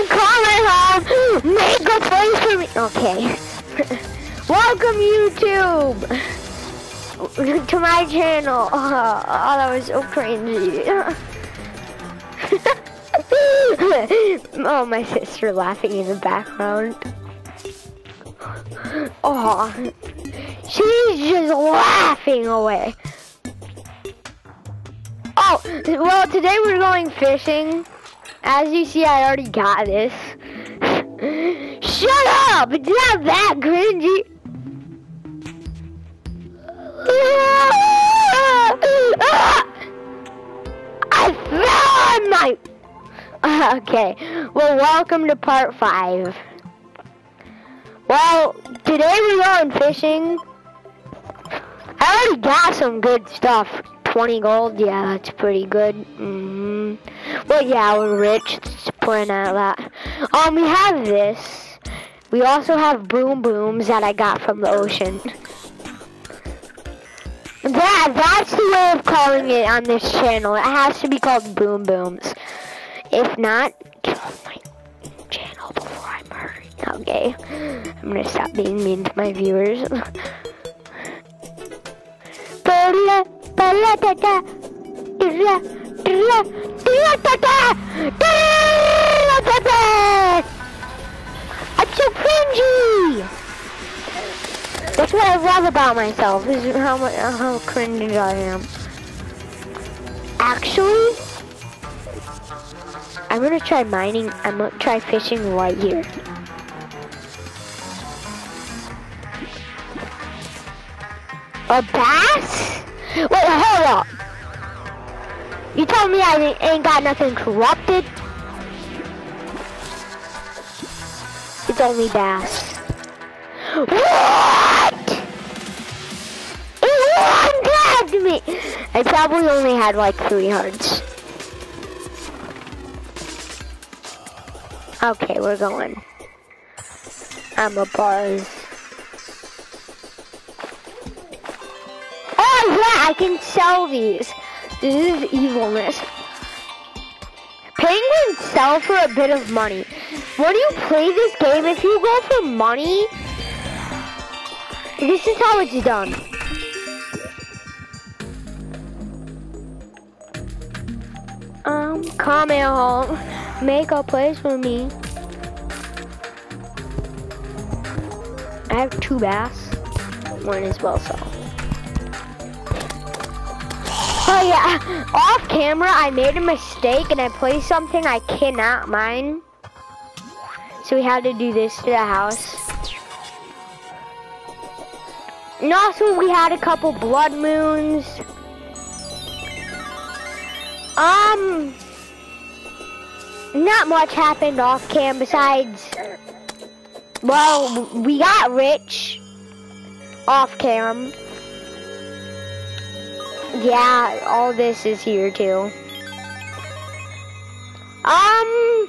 I'm. Make a place for me. Okay. Welcome YouTube to my channel. Oh, oh that was so cringy. oh, my sister laughing in the background. Oh, she's just laughing away. Oh, well, today we're going fishing. As you see, I already got this. Shut up! It's not that cringy. I fell on my... Okay, well, welcome to part five. Well, today we're going fishing. I already got some good stuff. 20 gold, yeah, that's pretty good. Mm hmm Well, yeah, we're rich. Let's point out that. Um, we have this. We also have boom booms that I got from the ocean. That, that's the way of calling it on this channel. It has to be called boom booms. If not, get off my channel before I murder. Okay, I'm gonna stop being mean to my viewers. I'm so cringy! That's what I love about myself, is how much, how cringy I am. Actually, I'm gonna try mining, I'm gonna try fishing right here. A bass? Wait, hold up. You told me I ain't got nothing corrupted? It's only bass. What? It one me! I probably only had like three hearts. Okay, we're going. I'm a buzz. I can sell these. This is evilness. Penguins sell for a bit of money. When you play this game, if you go for money, this is how it's done. Um, coming home. Make a place for me. I have two bass. One is well so. Oh yeah, off camera I made a mistake and I placed something I cannot mine. So we had to do this to the house. And also we had a couple blood moons. Um, not much happened off cam besides, well, we got rich off cam. Yeah, all this is here too. Um,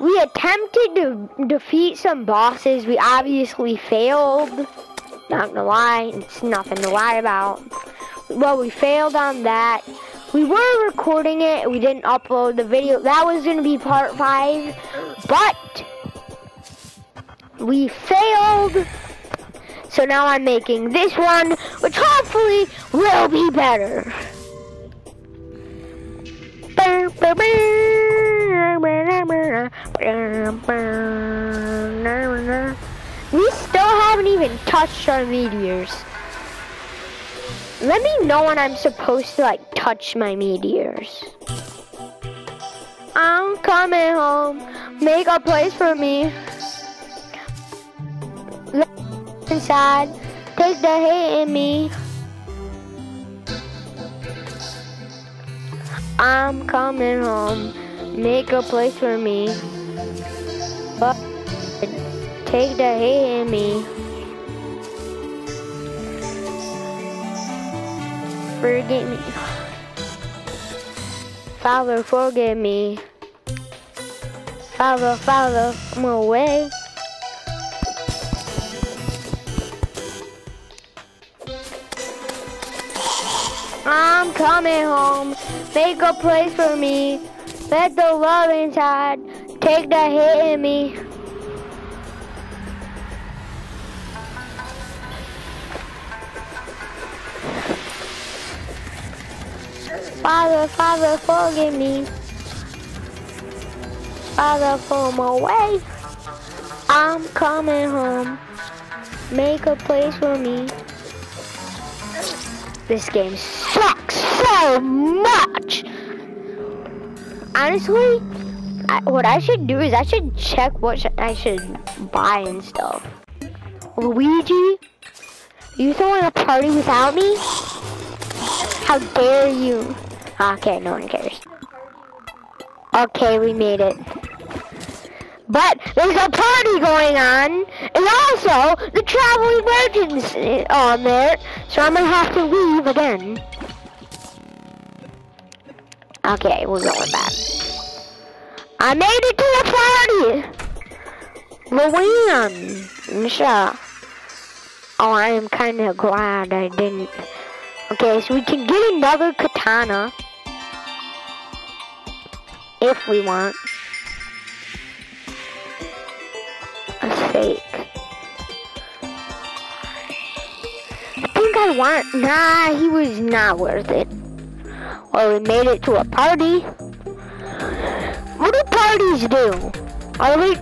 we attempted to defeat some bosses. We obviously failed. Not gonna lie, it's nothing to lie about. Well, we failed on that. We were recording it. We didn't upload the video. That was gonna be part five, but we failed. So now I'm making this one, which hopefully will be better. We still haven't even touched our meteors. Let me know when I'm supposed to like touch my meteors. I'm coming home. Make a place for me inside. Take the hate in me. I'm coming home. Make a place for me. But take the hate in me. Forget me. Father, forgive me. Father, Father, I'm away. I'm coming home. Make a place for me. Let the love inside take the hit in me. Father, Father, forgive me. Father, from away. I'm coming home. Make a place for me. This game sucks so much. Honestly, I, what I should do is I should check what sh I should buy and stuff. Luigi, you throwing a party without me? How dare you? Okay, no one cares. Okay, we made it. But there's a party going on, and also the traveling merchants on there, so I'm gonna have to leave again. Okay, we're going back. I made it to the party! Luann! Misha. Oh, I am kind of glad I didn't. Okay, so we can get another katana. If we want. I think I want, nah, he was not worth it. Well, we made it to a party. What do parties do? Are we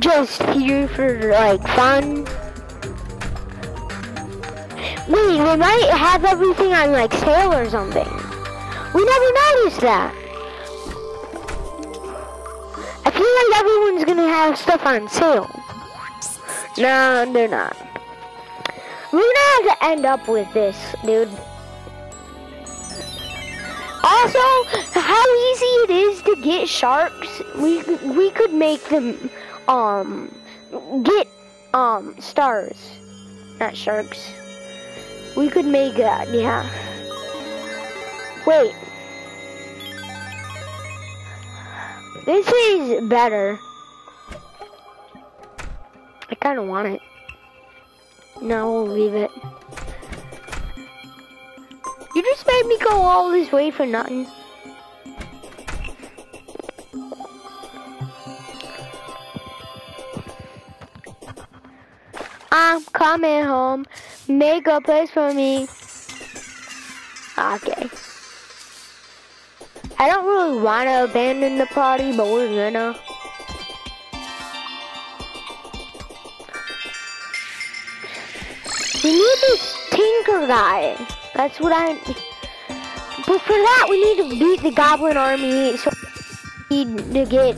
just here for, like, fun? Wait, they might have everything on, like, sale or something. We never noticed that. I feel like everyone's gonna have stuff on sale. No, they're not. We're gonna have to end up with this, dude. Also, how easy it is to get sharks. We we could make them um get um stars, not sharks. We could make that, yeah. Wait. This is better. I kind of want it. No, we'll leave it. You just made me go all this way for nothing. I'm coming home. Make a place for me. Okay. I don't really want to abandon the party, but we're gonna. We need this tinker guy. That's what I... But for that, we need to beat the goblin army, so we need to get...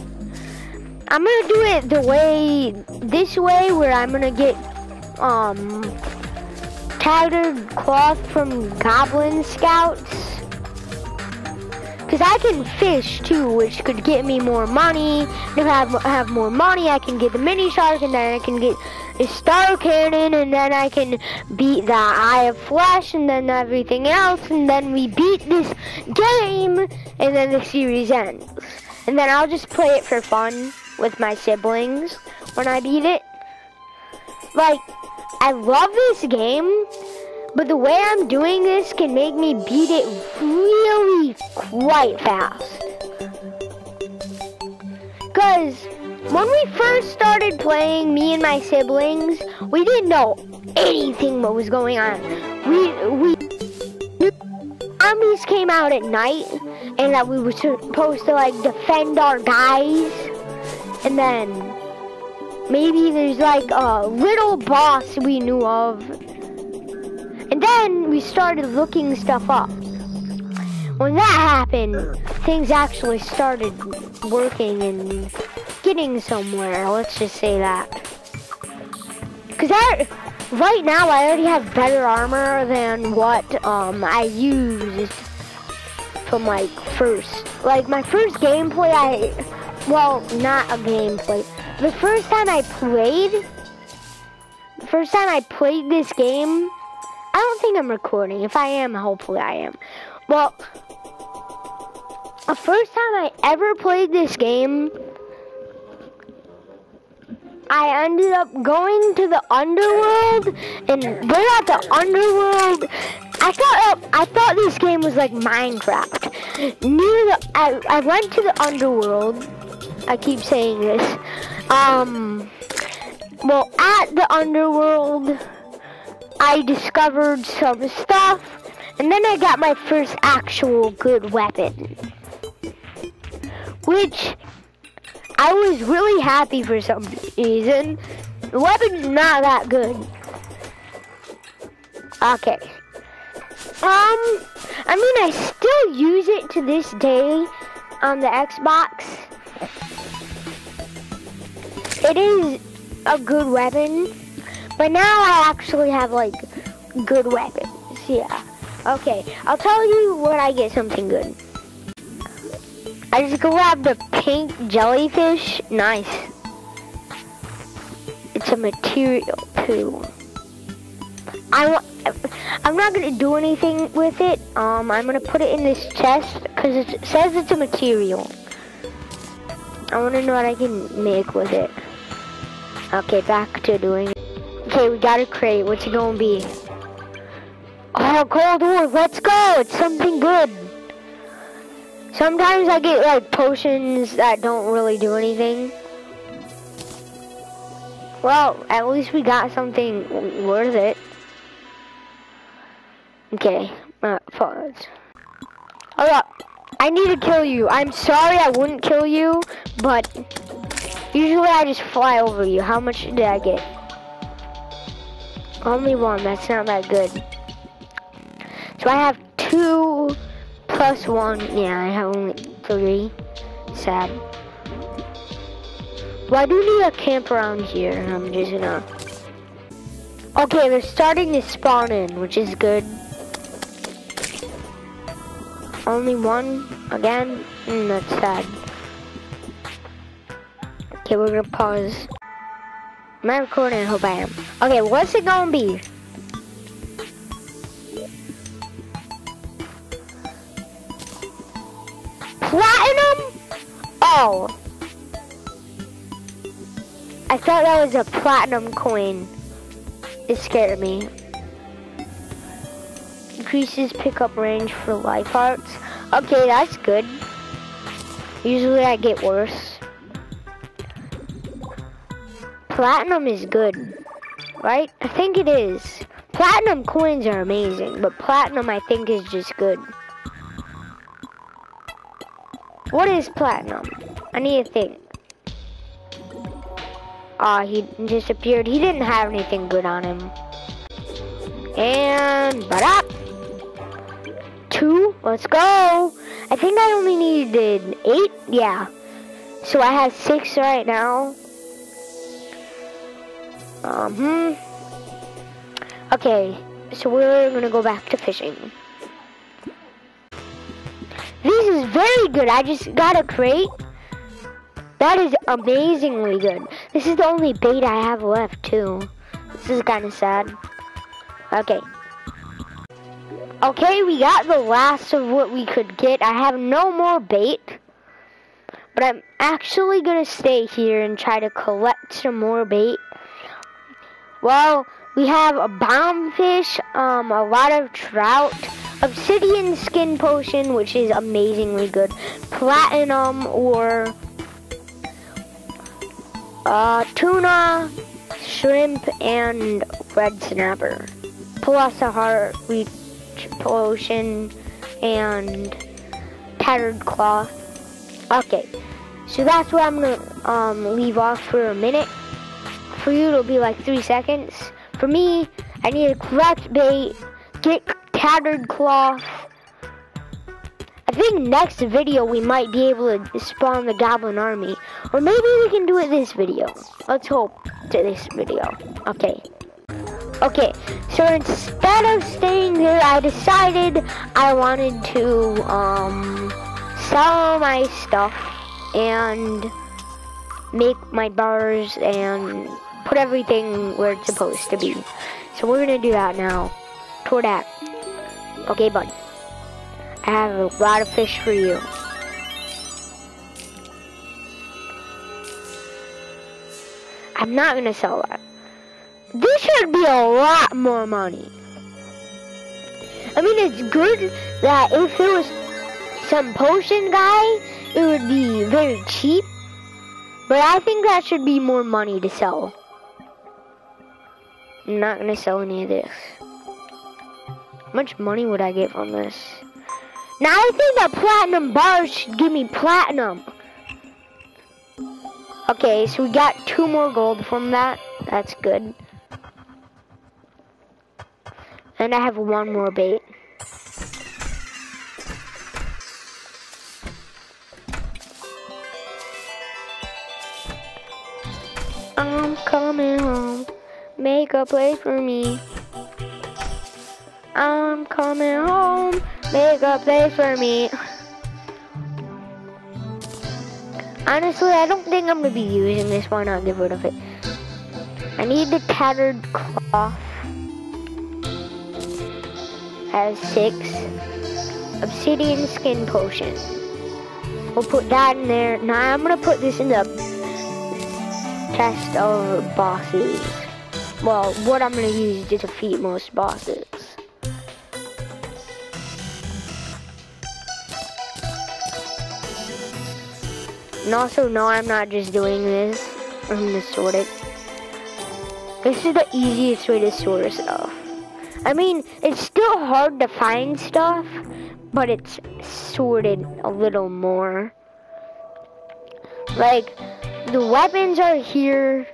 I'm gonna do it the way, this way, where I'm gonna get, um, tattered cloth from goblin scouts. Because I can fish too, which could get me more money. If I have, have more money, I can get the mini shark, and then I can get the star cannon, and then I can beat the eye of flesh, and then everything else, and then we beat this game, and then the series ends. And then I'll just play it for fun with my siblings when I beat it. Like, I love this game, but the way I'm doing this can make me beat it really quite fast. Because when we first started playing, me and my siblings, we didn't know anything what was going on. We, we, armies came out at night and that we were supposed to like defend our guys. And then maybe there's like a little boss we knew of we started looking stuff up. When that happened, things actually started working and getting somewhere, let's just say that. Because I, right now I already have better armor than what um, I used from like first. Like my first gameplay, I, well, not a gameplay. The first time I played, the first time I played this game, I don't think I'm recording. If I am, hopefully I am. Well, the first time I ever played this game, I ended up going to the underworld, and we're at the underworld, I thought I thought this game was like Minecraft. Near the, I, I went to the underworld. I keep saying this. Um, well, at the underworld, I discovered some stuff, and then I got my first actual good weapon, which I was really happy for some reason. The weapon's not that good. Okay. Um, I mean, I still use it to this day on the Xbox. It is a good weapon, but now I actually have like good weapons. Yeah. Okay, I'll tell you when I get something good. I just grabbed a pink jellyfish. Nice. It's a material too. I I'm not gonna do anything with it. Um, I'm gonna put it in this chest because it says it's a material. I want to know what I can make with it. Okay, back to doing. Okay, we got a crate. What's it gonna be? Oh, cold war. Let's go. It's something good. Sometimes I get like potions that don't really do anything. Well, at least we got something worth it. Okay, uh, pause. Up. I need to kill you. I'm sorry I wouldn't kill you, but usually I just fly over you. How much did I get? Only one. That's not that good. So I have two plus one. Yeah, I have only three. Sad. Why do need a camp around here. I'm just gonna... Okay, they're starting to spawn in, which is good. Only one again? Mm, that's sad. Okay, we're gonna pause. Am I recording? I hope I am. Okay, what's it gonna be? Platinum? Oh. I thought that was a platinum coin. It scared me increases pickup range for life hearts. Okay, that's good. Usually I get worse. Platinum is good, right? I think it is. Platinum coins are amazing, but platinum I think is just good. What is platinum? I need to think. Ah, uh, he disappeared. He didn't have anything good on him. And, but up two. Let's go. I think I only needed eight. Yeah. So I have six right now. Um, hmm. Okay. So we're to go back to fishing. This is very good. I just got a crate. That is amazingly good. This is the only bait I have left, too. This is kind of sad. Okay. Okay, we got the last of what we could get. I have no more bait. But I'm actually going to stay here and try to collect some more bait. Well, we have a bombfish, um, a lot of trout, obsidian skin potion, which is amazingly good, platinum or uh, tuna, shrimp, and red snapper. Plus a heart, we potion and tattered cloth. Okay, so that's where I'm gonna um, leave off for a minute. For you, it'll be like three seconds. For me, I need a collect bait, get tattered cloth. I think next video we might be able to spawn the goblin army. Or maybe we can do it this video. Let's hope to this video. Okay. Okay, so instead of staying here, I decided I wanted to um, sell my stuff and make my bars and put everything where it's supposed to be. So we're gonna do that now. Toward that. Okay, bud. I have a lot of fish for you. I'm not gonna sell that. This should be a lot more money. I mean, it's good that if it was some potion guy, it would be very cheap. But I think that should be more money to sell. Not gonna sell any of this. How much money would I get from this? Now I think that platinum bars should give me platinum. Okay, so we got two more gold from that. That's good. And I have one more bait. I'm coming home. Make a place for me. I'm coming home. Make a place for me. Honestly, I don't think I'm gonna be using this. Why not get rid of it? I need the tattered cloth. Has six. Obsidian skin potion. We'll put that in there. Now I'm gonna put this in the chest of bosses. Well, what I'm gonna use to defeat most bosses. And also, no, I'm not just doing this. I'm gonna sort it. This is the easiest way to sort stuff. I mean, it's still hard to find stuff, but it's sorted a little more. Like, the weapons are here.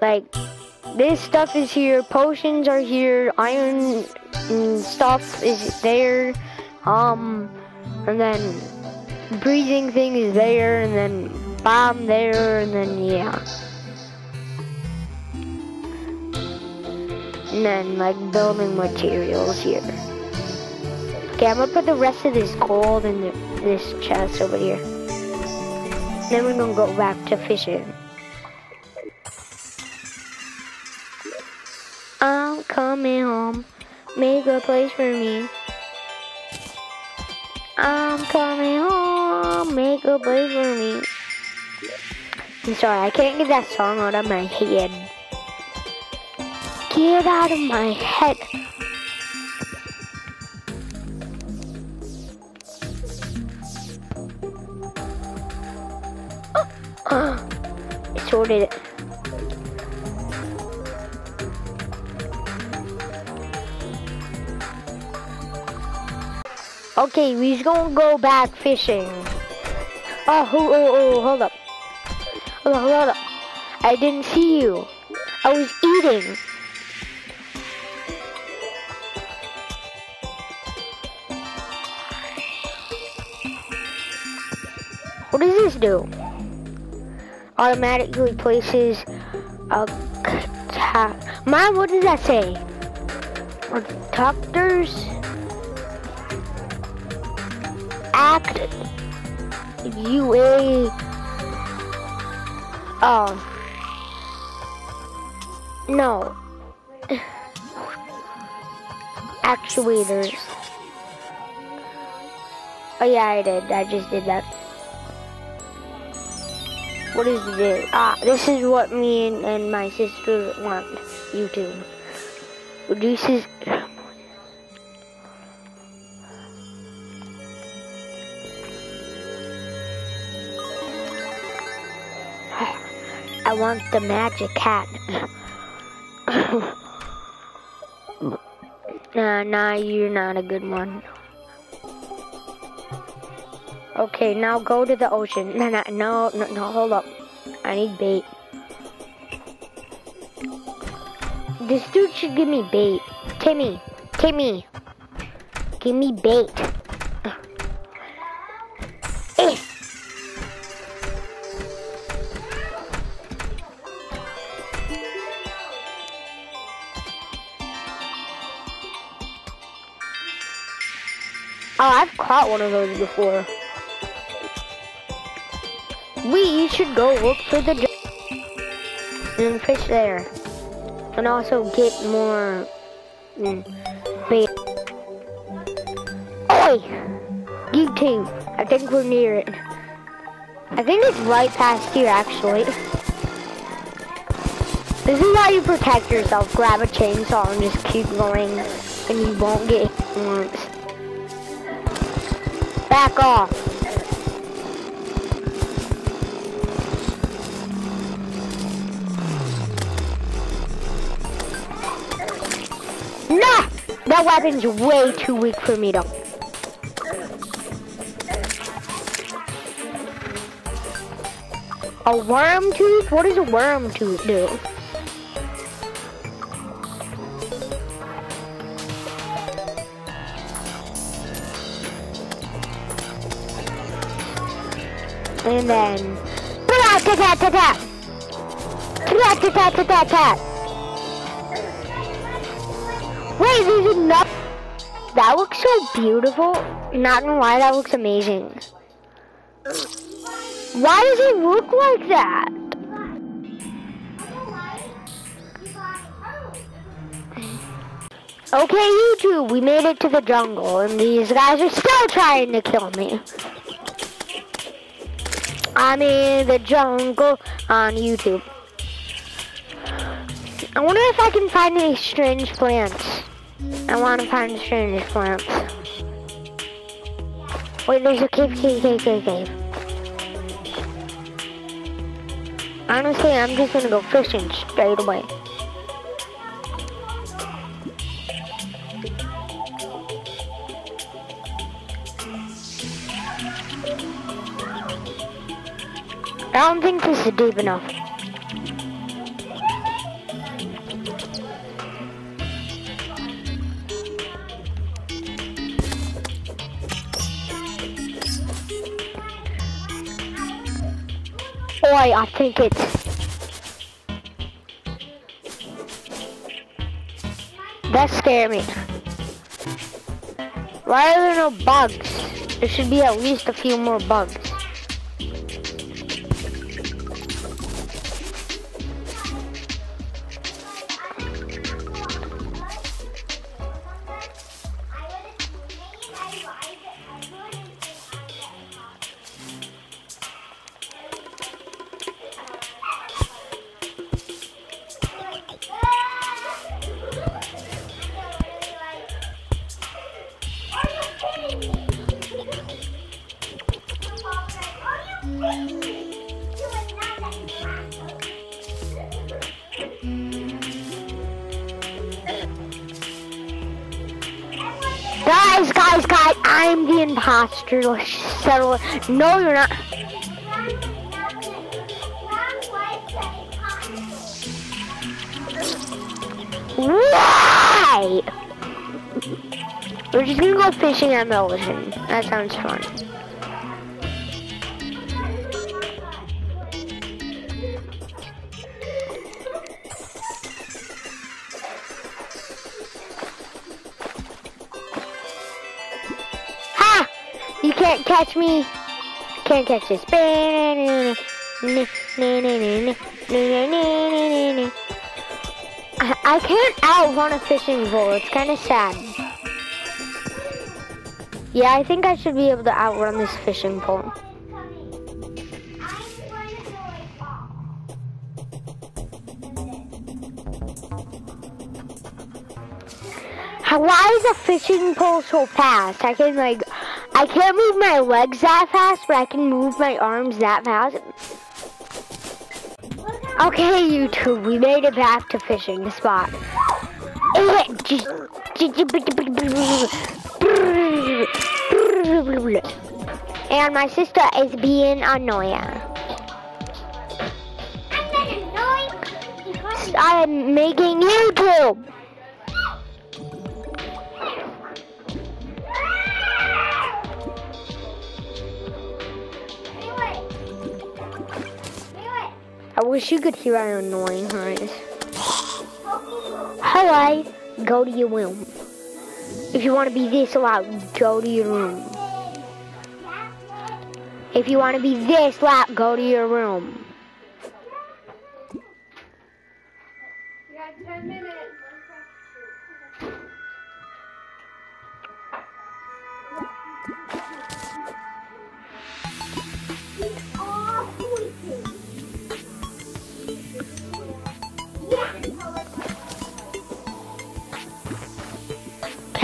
Like, this stuff is here. Potions are here. Iron stuff is there. Um, and then breathing thing is there, and then bomb there, and then yeah. And then like building materials here. Okay, I'm gonna put the rest of this gold in the, this chest over here. Then we're gonna go back to fishing. I'm coming home. Make a place for me. I'm coming home, make a place for me. I'm sorry, I can't get that song out of my head. Get out of my head. Uh, uh, I sorted it. Okay, we's gonna go back fishing. Oh, oh, oh, oh, hold up. Hold up, hold up. I didn't see you. I was eating. What does this do? Automatically places a Mom, what does that say? Doctors? Act UA um no. Actuators oh yeah I did. I just did that. What is this ah this is what me and, and my sister want YouTube. Reduces I want the magic hat. nah, nah, you're not a good one. Okay, now go to the ocean. No, no, no, no, no, hold up. I need bait. This dude should give me bait. Timmy, Timmy, give me bait. Caught one of those before. We should go look for the and fish there. And also get more bait. Oi! YouTube, I think we're near it. I think it's right past here, actually. This is how you protect yourself. Grab a chainsaw and just keep going, and you won't get. Back off. Nah! That weapon's way too weak for me though. A worm tooth? What does a worm tooth do? And then... Ta-ta-ta-ta-ta! Ta-ta-ta-ta-ta-ta! Wait, there's enough... That looks so beautiful. Not gonna lie, that looks amazing. Why does it look like that? Okay, YouTube, we made it to the jungle, and these guys are still trying to kill me. I'm in the jungle on YouTube. I wonder if I can find any strange plants. I want to find strange plants. Wait, there's a cave, cave, cave, cave, cave. Honestly, I'm just gonna go fishing straight away. I don't think this is deep enough. Boy, I think it's... That scared me. Why are there no bugs? There should be at least a few more bugs. Guys, guys, guys, I'm the imposter. No, you're not. Why? We're just gonna go fishing at ocean. That sounds fun. Catch me. Can't catch this. I can't outrun a fishing pole. It's kind of sad. Yeah, I think I should be able to outrun this fishing pole. Why is a fishing pole so fast? I can like, I can't move my legs that fast, but I can move my arms that fast. Okay, YouTube, we made it back to fishing the spot. And my sister is being annoying. I'm making YouTube. I wish you could hear how annoying her is. Hello, go to your room. If you want to be this loud, go to your room. If you want to be this loud, go to your room. You got 10 minutes.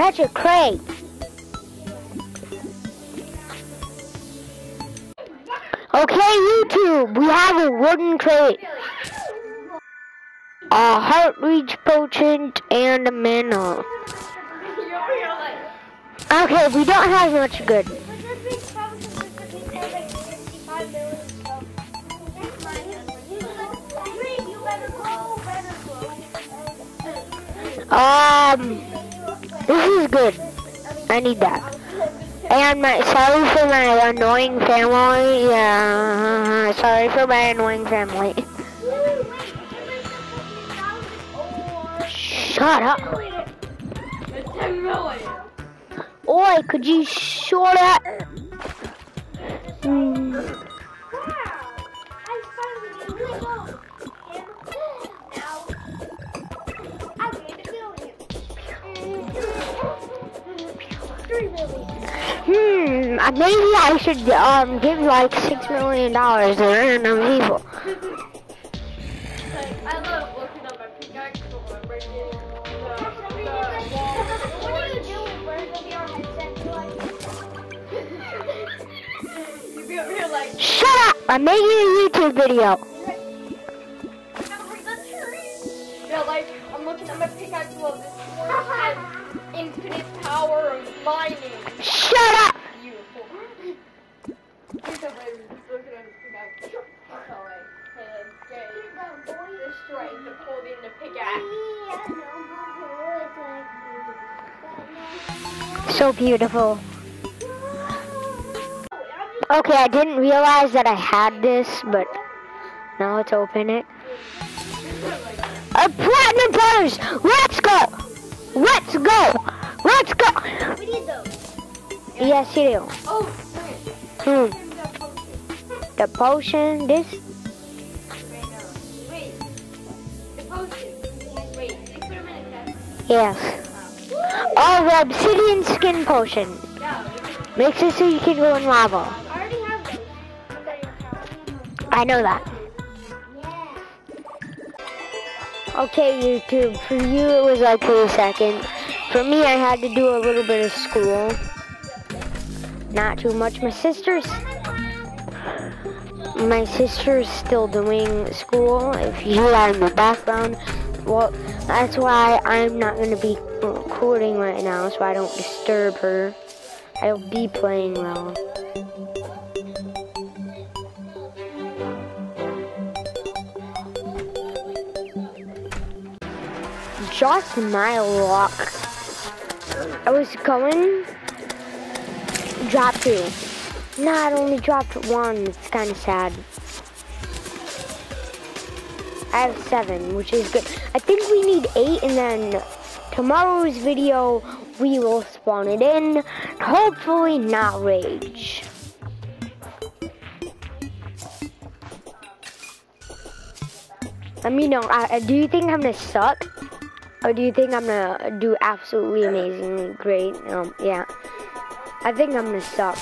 Catch a crate. Okay, YouTube, we have a wooden crate. A heart reach potion and a mana. Okay, we don't have much good. Um, this is good. I need that. And my sorry for my annoying family. Yeah, sorry for my annoying family. Shut up. Oi, could you shut up? Maybe I should um give like six million dollars to random people. I love looking at my pickaxe or breaking You be over here like, Shut up! I'm making a YouTube video. yeah, like, I'm looking at my pickaxe this infinite power of mining. Beautiful. Okay, I didn't realize that I had this, but now let's open it. A platinum purse! Let's go! Let's go! Let's go! We need those. Yes, you do. Oh, Hmm. The potion, this. Yes. Oh, the obsidian skin potion. Makes it so you can go in lava. I have know that. Okay, YouTube, for you it was like three seconds. For me, I had to do a little bit of school. Not too much. My sister's, my sister's still doing school. If you are in the background, well, that's why I'm not gonna be recording right now, so I don't disturb her. I'll be playing well. Just my luck. I was going drop two. Not only dropped one, it's kind of sad. I have seven, which is good. I think we need eight, and then tomorrow's video, we will spawn it in. Hopefully not rage. Let me know. Do you think I'm gonna suck? Or do you think I'm gonna do absolutely amazing, great? Um, yeah. I think I'm gonna suck.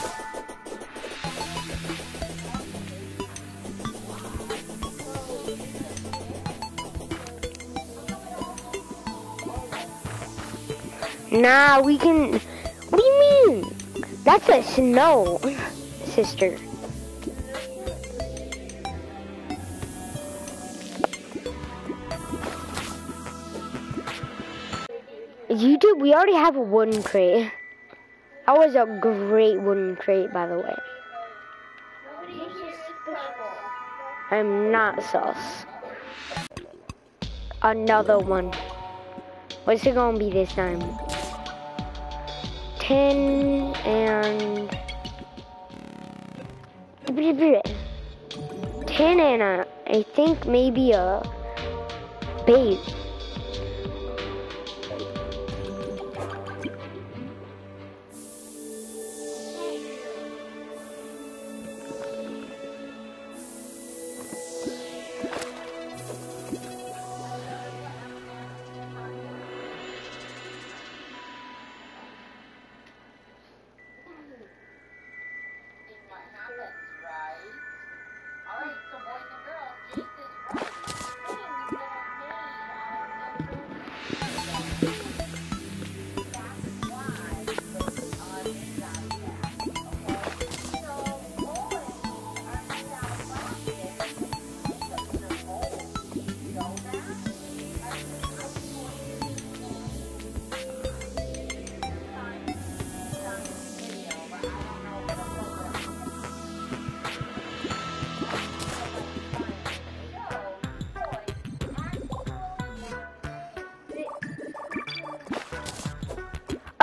Nah, we can. What do you mean? That's a snow, sister. YouTube, we already have a wooden crate. That was a great wooden crate, by the way. I'm not sus. Another one. What's it gonna be this time? 10 and... 10 and a, I think maybe a bait.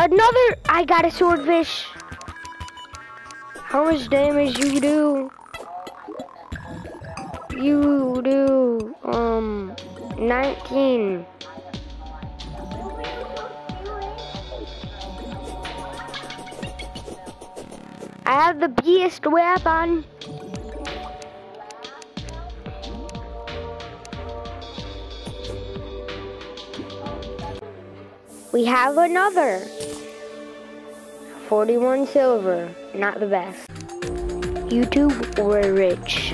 Another, I got a swordfish. How much damage you do? You do, um, 19. I have the beast weapon. We have another. 41 silver, not the best. YouTube, we're rich.